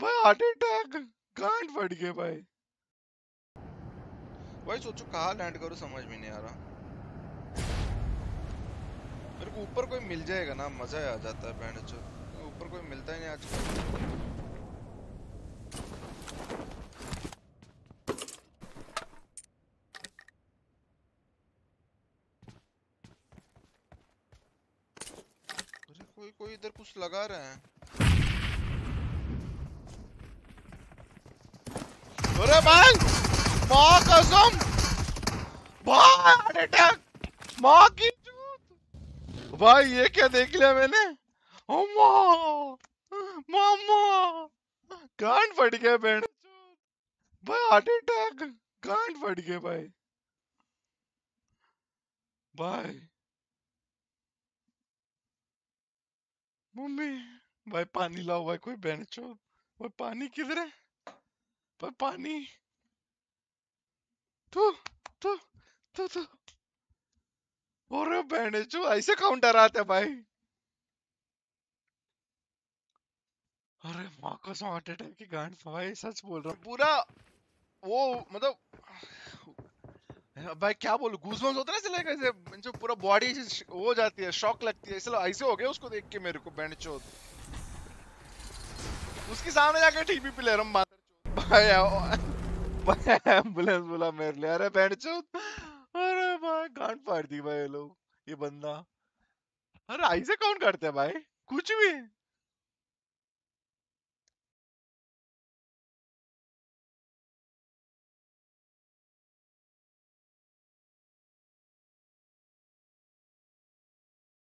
भाई heart attack गांड फट गए भाई? भाई सोचो कहाँ लैंड करूँ, समझ में नहीं आ रहा। मेरे को ऊपर कोई मिल जाएगा ना, मज़ा आ जाता है बैंड ऊपर कोई मिलता ही नहीं आजकल। कोई कोई इधर कुछ लगा रहे हैं। अरे भाई, माँ कसम। भाई अटैक माँ की भाई, ये क्या देख लिया मैंने? अम्मा, मामा गांड फट गया बैंड भाई हार्ट अटैक गांड फट गया भाई। भाई, मम्मी, भाई, पानी लाओ भाई, कोई बहन चो भाई, पानी किधर है? भाई पानी तो तो तो तो। और बहन चो, ऐसे काउंटर आते भाई। अरे माँ को हार्ट अटैक की गांड, भाई, सच बोल रहा पूरा वो मतलब भाई, क्या बोलूँ गूजबम्स होता है ना कैसे जो पूरा बॉडी हो जाती है शॉक लगती है। इसलिए ऐसे हो गया उसको देख के मेरे को बैंड उसके सामने जाकर टीवी पे ले रहा हूँ मादर भाई एंबुलेंस बोला मेरे लिए। अरे बैंड चो अरे भाई, गांड फाड़ दी भाई ये लोग, ये बंदा। अरे ऐसे कौन करते हैं भाई? कुछ भी।